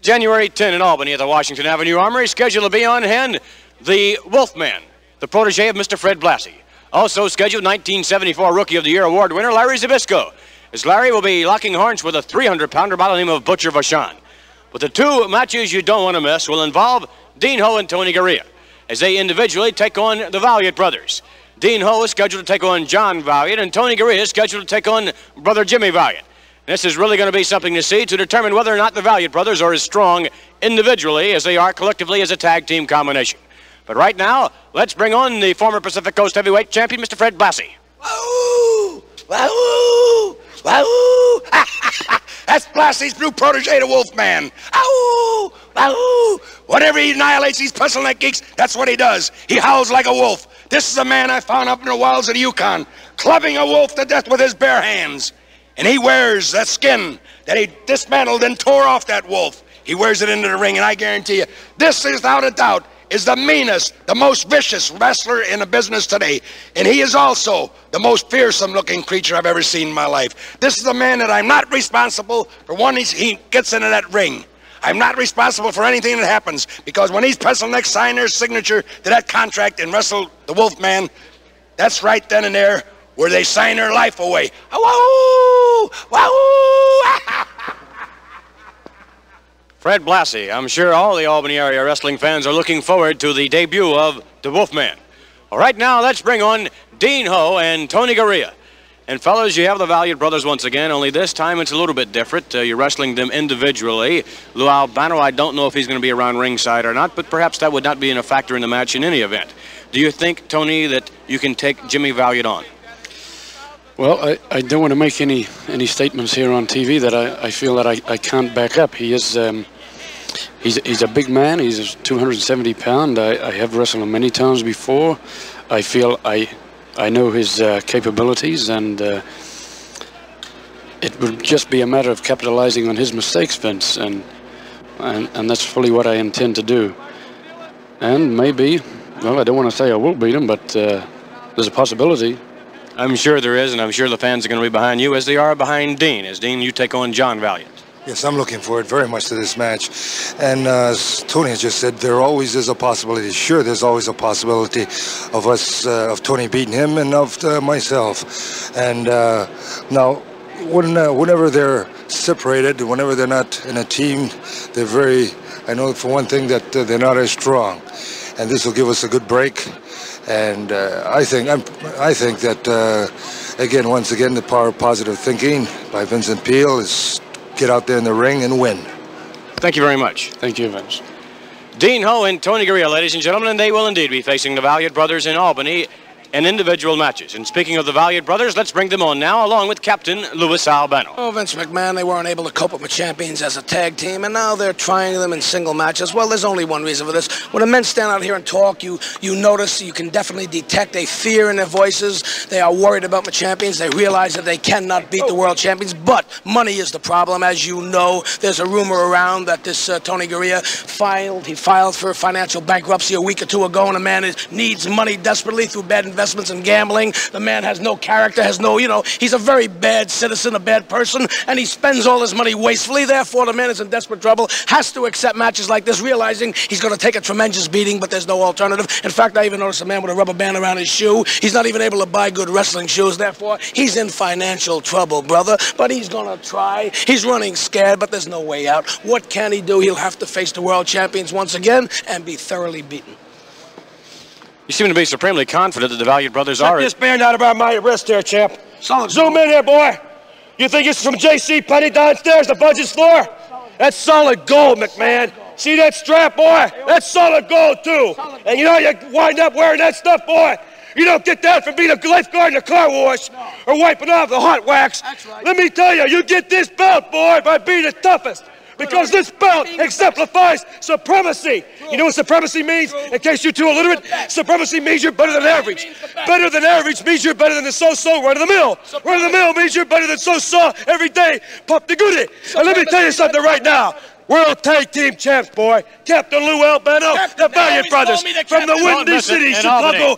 January 10 in Albany at the Washington Avenue Armory, scheduled to be on hand the Wolfman, the protege of Mr. Fred Blassie. Also scheduled 1974 Rookie of the Year award winner Larry Zbyszko, as Larry will be locking horns with a 300-pounder by the name of Butcher Vachon. But the two matches you don't want to miss will involve Dean Ho and Tony Garea, as they individually take on the Valiant brothers. Dean Ho is scheduled to take on John Valiant, and Tony Garea is scheduled to take on brother Jimmy Valiant. This is really going to be something to see to determine whether or not the Valiant brothers are as strong individually as they are collectively as a tag team combination. But right now, let's bring on the former Pacific Coast heavyweight champion, Mr. Fred Blassie. Wahoo! Wahoo! Wahoo! That's Blassie's new protege, the Wolfman. Wahoo! Wahoo! Whatever he annihilates these neck geeks, that's what he does. He howls like a wolf. This is a man I found up in the wilds of the Yukon, clubbing a wolf to death with his bare hands. And he wears that skin that he dismantled and tore off that wolf. He wears it into the ring, and I guarantee you, this is without a doubt is the meanest, the most vicious wrestler in the business today. And he is also the most fearsome looking creature I've ever seen in my life. This is a man that I'm not responsible for when he gets into that ring. I'm not responsible for anything that happens because when these next sign their signature to that contract and wrestle the Wolfman, that's right then and there where they sign their life away. Fred Blassie, I'm sure all the Albany area wrestling fans are looking forward to the debut of the Wolfman. All right, now let's bring on Dean Ho and Tony Garea. And fellas, you have the Valiant brothers once again, only this time it's a little bit different. Uh, you're wrestling them individually. Lou Albano, I don't know if he's going to be around ringside or not, but perhaps that would not be a factor in the match in any event. Do you think, Tony, that you can take Jimmy Valiant on? Well, I, I don't want to make any any statements here on TV that I, I feel that I, I can't back up. He is um, he's he's a big man. He's 270 pound. I, I have wrestled him many times before. I feel I I know his uh, capabilities, and uh, it would just be a matter of capitalizing on his mistakes, Vince, and and and that's fully what I intend to do. And maybe, well, I don't want to say I will beat him, but uh, there's a possibility. I'm sure there is, and I'm sure the fans are going to be behind you as they are behind Dean. As Dean, you take on John Valiant. Yes, I'm looking forward very much to this match. And uh, as Tony has just said, there always is a possibility. Sure, there's always a possibility of us, uh, of Tony beating him and of uh, myself. And uh, now, when, uh, whenever they're separated, whenever they're not in a team, they're very, I know for one thing that uh, they're not as strong. And this will give us a good break and uh, I think I'm, i think that uh, again, once again, the power of positive thinking by Vincent Peale is get out there in the ring and win. Thank you very much. Thank you, Vince. Dean Ho and Tony Garea, ladies and gentlemen, and they will indeed be facing the Valiant brothers in Albany and individual matches. And speaking of the Valiant brothers, let's bring them on now, along with Captain Louis Albano. Oh, Vince McMahon, they weren't able to cope up with champions as a tag team, and now they're trying them in single matches. Well, there's only one reason for this. When the men stand out here and talk, you you notice, you can definitely detect a fear in their voices. They are worried about the champions. They realize that they cannot beat the world champions, but money is the problem. As you know, there's a rumor around that this uh, Tony Garea filed, he filed for financial bankruptcy a week or two ago, and the man is, needs money desperately through bad investments investments and gambling. The man has no character, has no, you know, he's a very bad citizen, a bad person, and he spends all his money wastefully. Therefore, the man is in desperate trouble, has to accept matches like this, realizing he's going to take a tremendous beating, but there's no alternative. In fact, I even noticed a man with a rubber band around his shoe. He's not even able to buy good wrestling shoes. Therefore, he's in financial trouble, brother. But he's going to try. He's running scared, but there's no way out. What can he do? He'll have to face the world champions once again and be thoroughly beaten. You seem to be supremely confident that the Valiant brothers Check are. this band out about my wrist there, champ. Solid. Zoom in here, boy. You think it's from J.C. Penney downstairs, the budget's floor? That's solid gold, McMahon. See that strap, boy? That's solid gold, too. And you know you wind up wearing that stuff, boy. You don't get that from being a lifeguard in a car wash or wiping off the hot wax. Let me tell you, you get this belt, boy, by being the toughest because this belt exemplifies supremacy. You know what supremacy means? In case you're too illiterate, supremacy means you're better than average. Better than average means you're better than the so-so run of the mill. Run of the mill means you're better than so-so every day. Pop the goody. And let me tell you something right now. World Tag Team Champs, boy. Captain Lou Albano, the Valiant Brothers from the Windy City, Chicago.